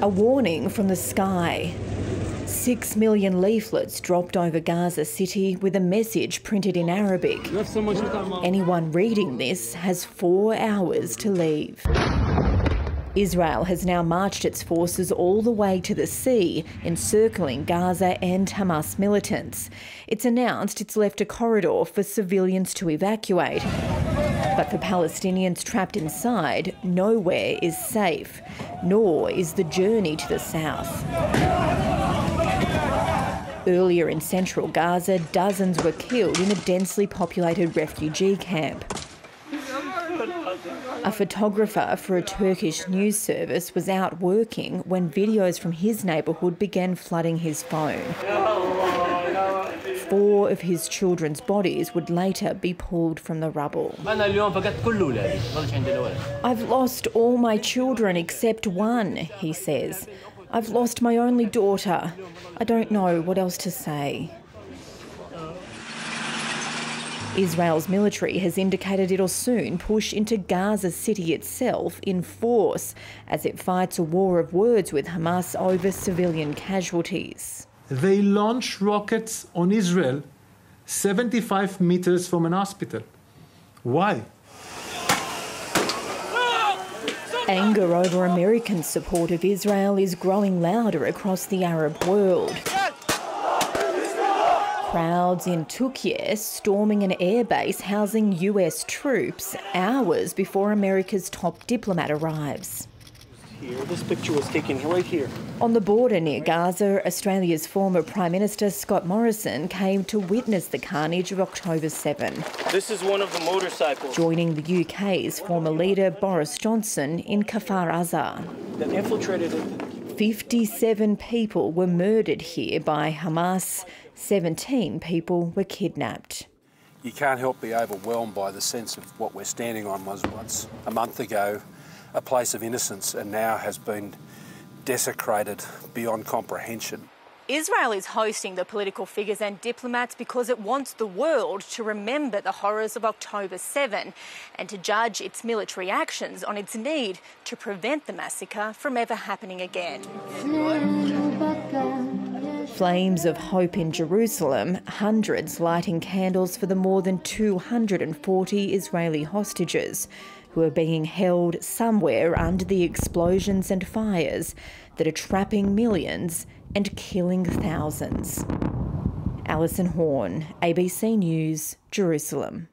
A warning from the sky. Six million leaflets dropped over Gaza City with a message printed in Arabic. Anyone reading this has four hours to leave. Israel has now marched its forces all the way to the sea, encircling Gaza and Hamas militants. It's announced it's left a corridor for civilians to evacuate. But for Palestinians trapped inside, nowhere is safe, nor is the journey to the south. Earlier in central Gaza, dozens were killed in a densely populated refugee camp. A photographer for a Turkish news service was out working when videos from his neighbourhood began flooding his phone. Four of his children's bodies would later be pulled from the rubble. I've lost all my children except one, he says. I've lost my only daughter. I don't know what else to say. Israel's military has indicated it'll soon push into Gaza City itself in force as it fights a war of words with Hamas over civilian casualties. They launch rockets on Israel 75 meters from an hospital. Why? Anger over American support of Israel is growing louder across the Arab world. Crowds in Turkey storming an airbase housing US troops hours before America's top diplomat arrives. Here, this picture was taken right here. On the border near Gaza, Australia's former Prime Minister Scott Morrison came to witness the carnage of October 7. This is one of the motorcycles. Joining the UK's former leader Boris Johnson in Kfar Aza. That infiltrated it. 57 people were murdered here by Hamas. 17 people were kidnapped. You can't help be overwhelmed by the sense of what we're standing on was once a month ago a place of innocence and now has been desecrated beyond comprehension. Israel is hosting the political figures and diplomats because it wants the world to remember the horrors of October 7 and to judge its military actions on its need to prevent the massacre from ever happening again. Flames of Hope in Jerusalem, hundreds lighting candles for the more than 240 Israeli hostages who are being held somewhere under the explosions and fires that are trapping millions and killing thousands. Allyson Horn, ABC News, Jerusalem.